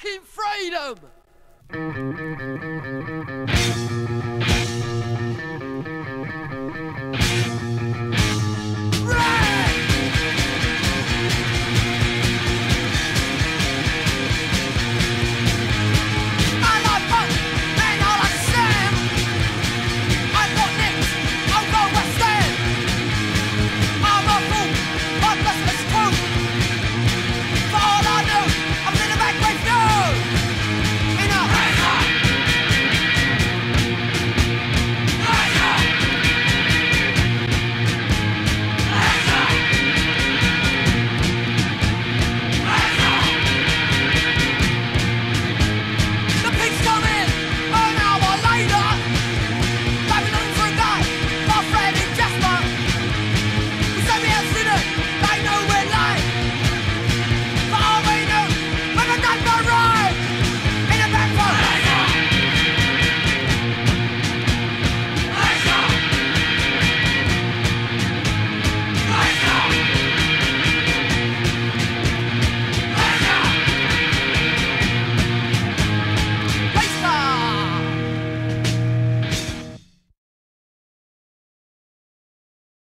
fucking freedom!